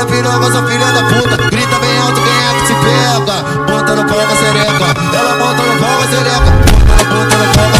Olha piroga, sou filha da puta. Grita bem alto, quem é que se pega? Bota no pau, é vai sereca. Ela bota no pau, é vai sereca. Bota no, bota no pau, é